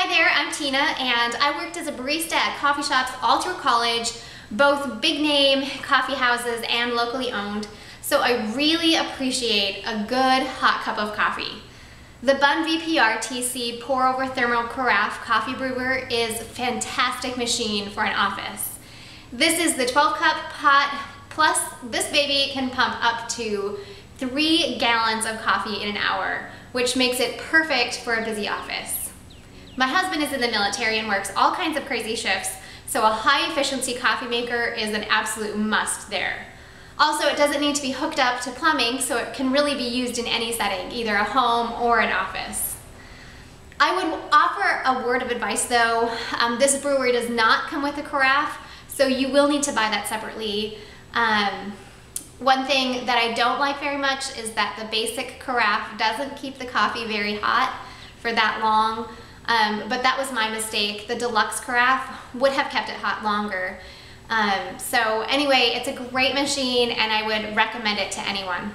Hi there, I'm Tina and I worked as a barista at coffee shops all through college, both big name coffee houses and locally owned, so I really appreciate a good hot cup of coffee. The Bunn VPR TC pour over thermal carafe coffee brewer is a fantastic machine for an office. This is the 12 cup pot, plus this baby can pump up to three gallons of coffee in an hour, which makes it perfect for a busy office. My husband is in the military and works all kinds of crazy shifts, so a high efficiency coffee maker is an absolute must there. Also, it doesn't need to be hooked up to plumbing, so it can really be used in any setting, either a home or an office. I would offer a word of advice though. Um, this brewer does not come with a carafe, so you will need to buy that separately. Um, one thing that I don't like very much is that the basic carafe doesn't keep the coffee very hot for that long. Um, but that was my mistake. The deluxe carafe would have kept it hot longer. Um, so anyway, it's a great machine and I would recommend it to anyone.